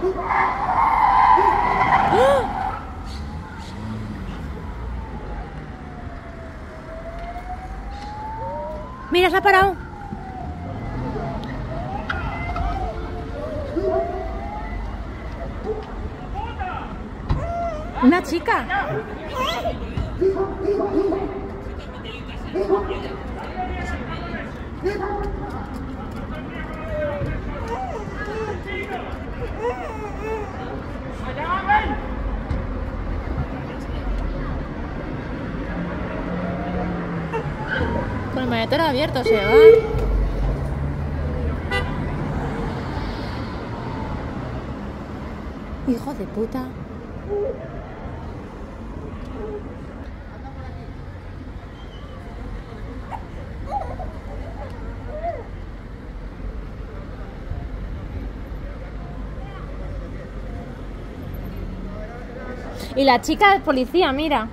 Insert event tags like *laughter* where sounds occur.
*gasps* Mira, se ha parado. Una chica. El maletero abierto se va. Hijo de puta. Y la chica es policía, mira.